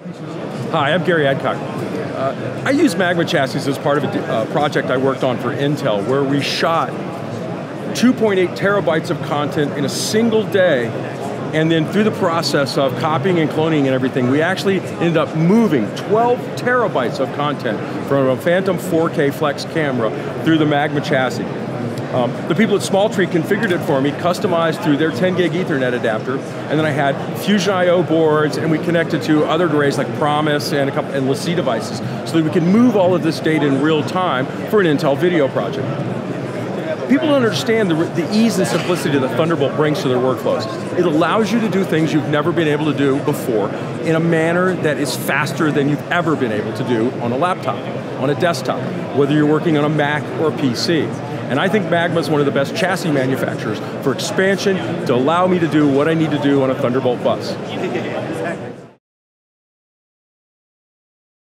Hi, I'm Gary Adcock. Uh, I use Magma chassis as part of a uh, project I worked on for Intel where we shot 2.8 terabytes of content in a single day and then through the process of copying and cloning and everything, we actually ended up moving 12 terabytes of content from a Phantom 4K Flex camera through the Magma chassis. Um, the people at Small Tree configured it for me, customized through their 10 gig ethernet adapter, and then I had Fusion IO boards, and we connected to other arrays like Promise and a couple and LaCie devices, so that we can move all of this data in real time for an Intel video project. People don't understand the, the ease and simplicity that Thunderbolt brings to their workflows. It allows you to do things you've never been able to do before in a manner that is faster than you've ever been able to do on a laptop, on a desktop, whether you're working on a Mac or a PC. And I think Magma is one of the best chassis manufacturers for expansion to allow me to do what I need to do on a Thunderbolt bus.